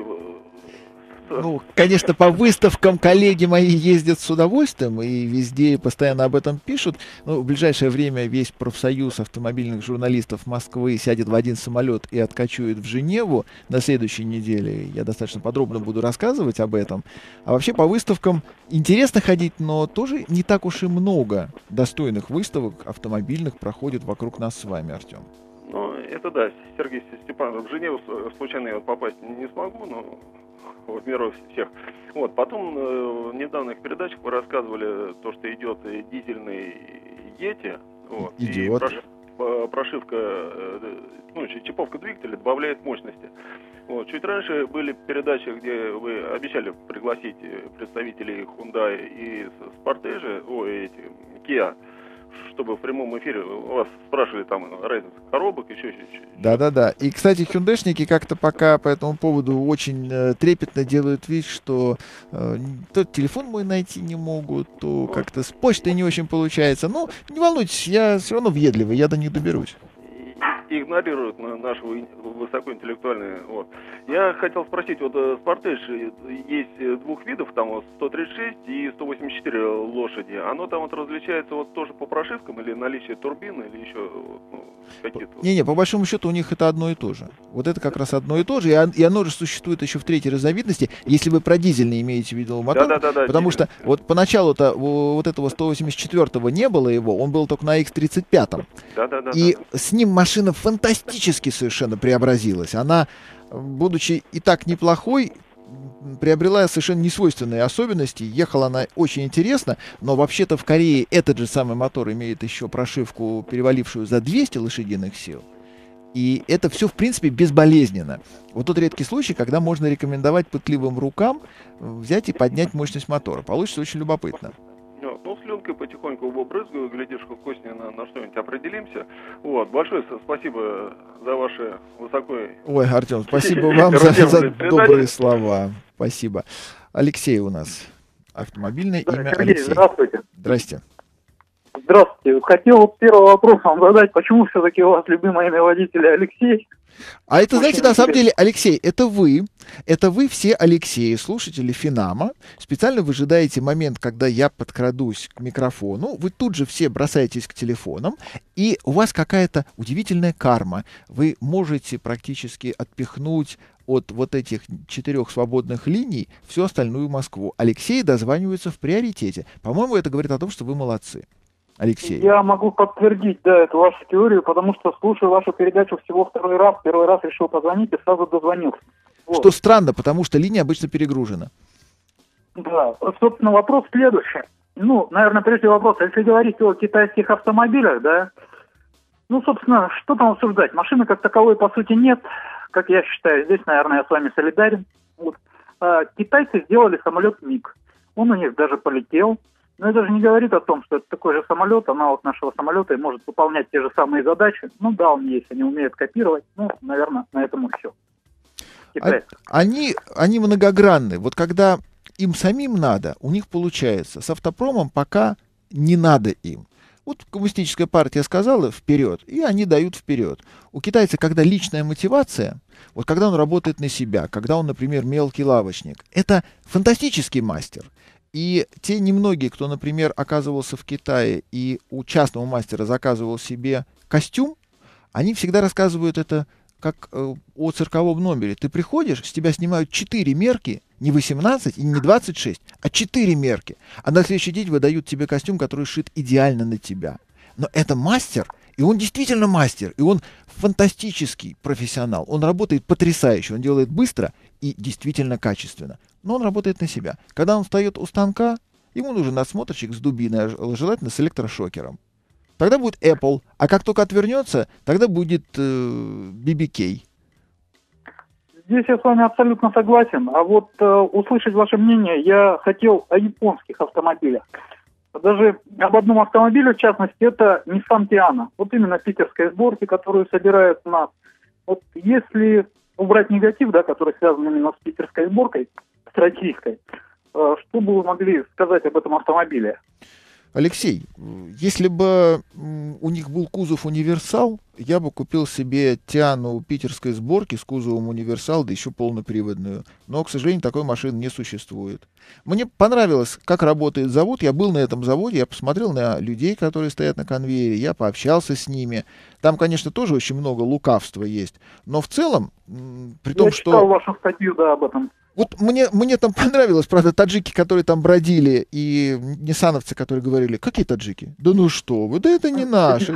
Ну, конечно, по выставкам коллеги мои ездят с удовольствием и везде постоянно об этом пишут. Ну, в ближайшее время весь профсоюз автомобильных журналистов Москвы сядет в один самолет и откачует в Женеву на следующей неделе. Я достаточно подробно буду рассказывать об этом. А вообще по выставкам интересно ходить, но тоже не так уж и много достойных выставок автомобильных проходит вокруг нас с вами, Артем. Ну, это да, Сергей Степанов. В Женеву случайно я попасть не смогу, но в меру всех. Вот, потом э, в недавних передачах вы рассказывали то, что идет дизельный Ети. Вот, Идиот. И прош, прошивка, э, ну, чиповка двигателя добавляет мощности. Вот, чуть раньше были передачи, где вы обещали пригласить представителей Hyundai и Sportage, ой, эти, Kia чтобы в прямом эфире вас спрашивали там разницу коробок, еще что-то. Да-да-да. И, кстати, хюндешники как-то пока по этому поводу очень э, трепетно делают вид, что э, то телефон мой найти не могут, то как-то с почтой не очень получается. Ну, не волнуйтесь, я все равно въедливый, я до них доберусь игнорируют нашу высокоинтеллектуальную. Вот. Я хотел спросить, вот Спортеж э, есть э, двух видов, там 136 и 184 лошади. Оно там вот различается вот тоже по прошивкам или наличие турбины или еще ну, какие-то? Не-не, по большому счету у них это одно и то же. Вот это как раз одно и то же, и оно же существует еще в третьей разновидности, если вы про дизельный имеете в виду мотор. Да, да, да, потому что вот поначалу-то вот этого 184-го не было его, он был только на X35. Да, да, да. И да. с ним машина фантастически совершенно преобразилась. Она, будучи и так неплохой, приобрела совершенно несвойственные особенности. Ехала она очень интересно, но вообще-то в Корее этот же самый мотор имеет еще прошивку, перевалившую за 200 лошадиных сил. И это все, в принципе, безболезненно. Вот тот редкий случай, когда можно рекомендовать пытливым рукам взять и поднять мощность мотора. Получится очень любопытно. Ну, слюнкой потихоньку его брызгаю, глядишь, как костня на, на что-нибудь определимся. Вот, большое спасибо за ваши высоко... Ой, Артем, спасибо вам за, за добрые слова. Спасибо. Алексей у нас. Автомобильное да, имя Сергей, Алексей. Здравствуйте. Здрасте. Здравствуйте. Хотел первый вопрос вам задать, почему все-таки у вас любимое имя водителя Алексей? А это, знаете, на самом деле, Алексей, это вы, это вы все Алексеи, слушатели Финама. Специально выжидаете момент, когда я подкрадусь к микрофону. Вы тут же все бросаетесь к телефонам, и у вас какая-то удивительная карма. Вы можете практически отпихнуть от вот этих четырех свободных линий всю остальную Москву. Алексей дозванивается в приоритете. По-моему, это говорит о том, что вы молодцы. Алексей. Я могу подтвердить, да, эту вашу теорию, потому что слушаю вашу передачу всего второй раз. Первый раз решил позвонить и сразу дозвонился. Вот. Что странно, потому что линия обычно перегружена. Да, собственно, вопрос следующий. Ну, наверное, прежде вопрос, если говорить о китайских автомобилях, да, ну, собственно, что там обсуждать? Машины как таковой, по сути, нет. Как я считаю, здесь, наверное, я с вами солидарен. Вот. А, китайцы сделали самолет МиГ. Он у них даже полетел. Но это же не говорит о том, что это такой же самолет, аналог нашего самолета, и может выполнять те же самые задачи. Ну да, он есть, они умеют копировать. Ну, наверное, на этом и все. А, они, они многогранны. Вот когда им самим надо, у них получается. С автопромом пока не надо им. Вот коммунистическая партия сказала вперед, и они дают вперед. У китайца, когда личная мотивация, вот когда он работает на себя, когда он, например, мелкий лавочник, это фантастический мастер. И те немногие, кто, например, оказывался в Китае и у частного мастера заказывал себе костюм, они всегда рассказывают это как э, о цирковом номере. Ты приходишь, с тебя снимают 4 мерки, не 18 и не 26, а 4 мерки. А на следующий день выдают тебе костюм, который шит идеально на тебя. Но это мастер, и он действительно мастер, и он фантастический профессионал. Он работает потрясающе, он делает быстро и действительно качественно но он работает на себя. Когда он встает у станка, ему нужен надсмотрщик с дубиной, а желательно с электрошокером. Тогда будет Apple, а как только отвернется, тогда будет э, BBK. Здесь я с вами абсолютно согласен. А вот э, услышать ваше мнение я хотел о японских автомобилях. Даже об одном автомобиле, в частности, это Nissan Tiana. Вот именно питерской сборки, которую собирают у нас. Вот если убрать негатив, да, который связан именно с питерской сборкой, с российской. Э, что бы вы могли сказать об этом автомобиле? Алексей, если бы у них был кузов универсал, я бы купил себе Тиану питерской сборки с кузовом универсал, да еще полноприводную. Но, к сожалению, такой машины не существует. Мне понравилось, как работает завод. Я был на этом заводе, я посмотрел на людей, которые стоят на конвейере, я пообщался с ними. Там, конечно, тоже очень много лукавства есть. Но в целом, при том, я что... Я читал вашу статью, да, об этом. Вот мне, мне там понравилось, правда, таджики, которые там бродили, и ниссановцы, которые говорили, какие таджики? Да ну что вы, да это не наши.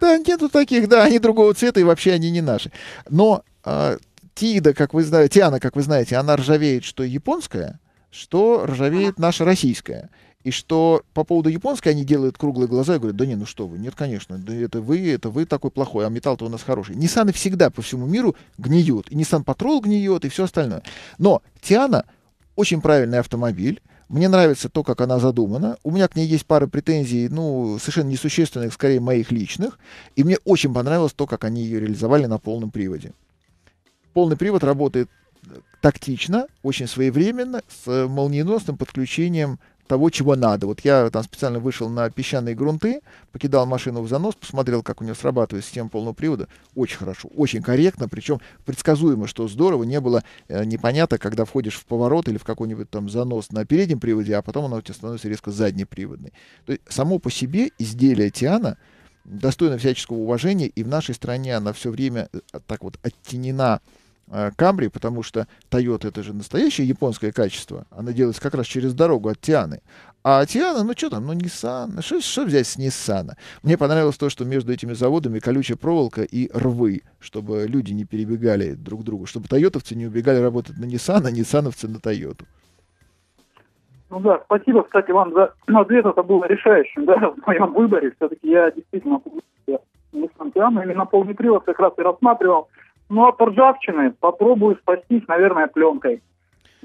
Да, нету таких, да, они другого цвета, и вообще они не наши. Но э, Тида, как вы знаете, Тиана, как вы знаете, она ржавеет, что японская, что ржавеет наша российская. И что по поводу японской они делают круглые глаза и говорят, да не, ну что вы, нет, конечно, да это вы, это вы такой плохой, а металл-то у нас хороший. Ниссаны всегда по всему миру гниют. И Nissan Patrol гниет, и все остальное. Но Тиана очень правильный автомобиль. Мне нравится то, как она задумана. У меня к ней есть пара претензий, ну, совершенно несущественных, скорее, моих личных. И мне очень понравилось то, как они ее реализовали на полном приводе. Полный привод работает тактично, очень своевременно, с молниеносным подключением того, чего надо. Вот я там специально вышел на песчаные грунты, покидал машину в занос, посмотрел, как у нее срабатывает система полного привода. Очень хорошо, очень корректно, причем предсказуемо, что здорово, не было э, непонятно, когда входишь в поворот или в какой-нибудь там занос на переднем приводе, а потом оно у тебя становится резко заднеприводный. То есть само по себе изделие Тиана достойно всяческого уважения, и в нашей стране она все время э, так вот оттенена Камри, потому что Toyota это же настоящее японское качество. Она делается как раз через дорогу от Тианы. А Тиана, ну что там, ну Nissan. Что, что взять с Ниссана? Мне понравилось то, что между этими заводами колючая проволока и рвы, чтобы люди не перебегали друг к другу, чтобы тойотовцы не убегали работать на Nissan, а ниссановцы на Тойоту. Ну да, спасибо, кстати, вам за ответ. Это было решающим, да, в моем выборе. Все-таки я действительно Nissan Tiana именно полный привод как раз и рассматривал. Ну, от ржавчины попробую спастись, наверное, пленкой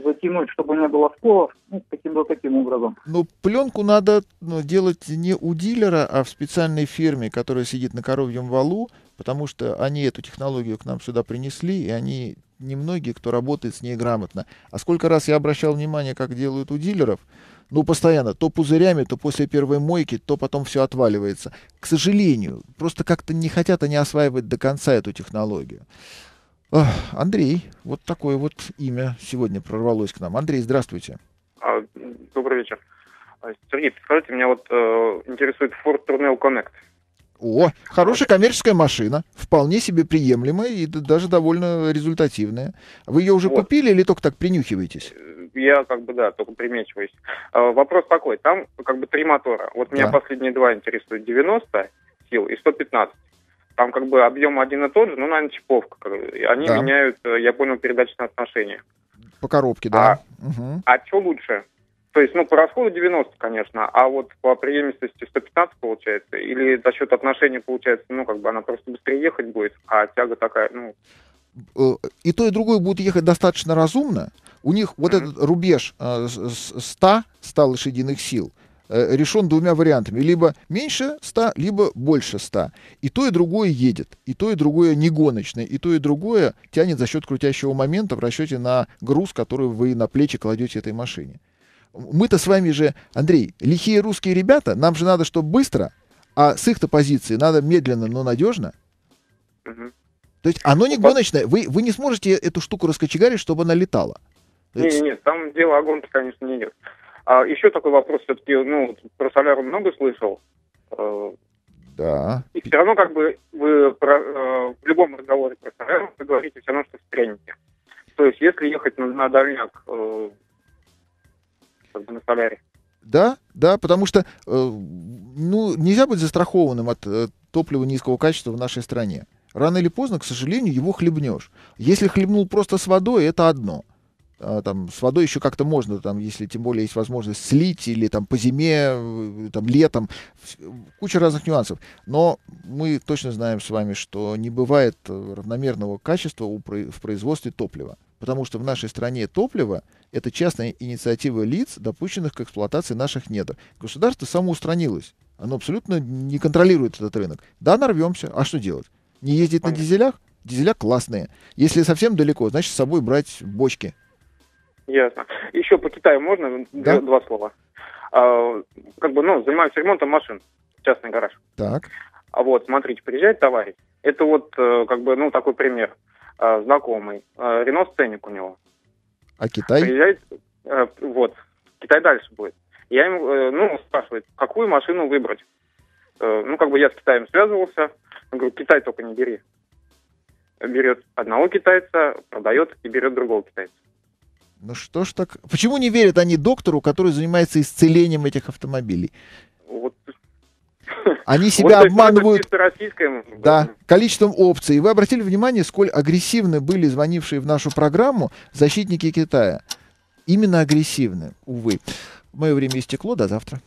затянуть, чтобы не было сколов, ну, таким-то таким образом. Ну, пленку надо ну, делать не у дилера, а в специальной фирме, которая сидит на коровьем валу, потому что они эту технологию к нам сюда принесли, и они немногие, кто работает с ней грамотно. А сколько раз я обращал внимание, как делают у дилеров, ну, постоянно, то пузырями, то после первой мойки, то потом все отваливается. К сожалению, просто как-то не хотят они осваивать до конца эту технологию. Ох, Андрей, вот такое вот имя сегодня прорвалось к нам. Андрей, здравствуйте. А, добрый вечер. А, Сергей, скажите, меня вот э, интересует Ford Tourneo Connect. О, хорошая коммерческая машина, вполне себе приемлемая и даже довольно результативная. Вы ее уже вот. купили или только так принюхиваетесь? я как бы, да, только примечиваюсь. А, вопрос такой, там как бы три мотора. Вот меня да. последние два интересуют 90 сил и 115. Там как бы объем один и тот же, но, наверное, чиповка. Они да. меняют, э, я понял, передачные отношения. По коробке, да. А, угу. а что лучше? То есть, ну, по расходу 90, конечно, а вот по преемственности 115 получается, или за счет отношений получается, ну, как бы она просто быстрее ехать будет, а тяга такая, ну... Э, и то, и другое будет ехать достаточно разумно, у них вот этот рубеж 100, 100 лошадиных сил э, решен двумя вариантами. Либо меньше 100, либо больше 100. И то, и другое едет. И то, и другое не гоночное. И то, и другое тянет за счет крутящего момента в расчете на груз, который вы на плечи кладете этой машине. Мы-то с вами же, Андрей, лихие русские ребята, нам же надо, чтобы быстро, а с их-то позиции надо медленно, но надежно. Угу. То есть оно не гоночное. Вы, вы не сможете эту штуку раскочегарить, чтобы она летала. Нет, нет, нет, там дело о гонке, конечно, не идет. А еще такой вопрос, все-таки, ну, про соляру много слышал. Э, да. И все равно, как бы, вы про, э, в любом разговоре про соляру вы говорите все равно, что встрянете. То есть, если ехать на, на дальняк, э, на соляре. Да, да, потому что, ну, нельзя быть застрахованным от топлива низкого качества в нашей стране. Рано или поздно, к сожалению, его хлебнешь. Если хлебнул просто с водой, это одно. А, там с водой еще как-то можно, там, если тем более есть возможность слить или там по зиме, э, там летом, куча разных нюансов. Но мы точно знаем с вами, что не бывает э, равномерного качества в производстве топлива. Потому что в нашей стране топливо — это частная инициатива лиц, допущенных к эксплуатации наших недр. Государство самоустранилось. Оно абсолютно не контролирует этот рынок. Да, нарвемся. А что делать? Не ездить Понятно. на дизелях? Дизеля классные. Если совсем далеко, значит, с собой брать бочки Ясно. Еще по Китаю можно да? два слова? э, как бы, ну, занимаюсь ремонтом машин, частный гараж. Так. А вот, смотрите, приезжает товарищ, это вот, э, как бы, ну, такой пример, э, знакомый, э, Рено сценик у него. А Китай? Приезжает, э, вот, Китай дальше будет. Я ему, э, ну, спрашивает, какую машину выбрать. Э, ну, как бы я с Китаем связывался, я говорю, Китай только не бери. Берет одного китайца, продает и берет другого китайца. Ну что ж так... Почему не верят они доктору, который занимается исцелением этих автомобилей? Вот. Они себя Вот, обманывают... российское. Да, количеством опций. И вы обратили внимание, сколь агрессивны были звонившие в нашу программу защитники Китая? Именно агрессивны, увы. Мое время истекло, до завтра.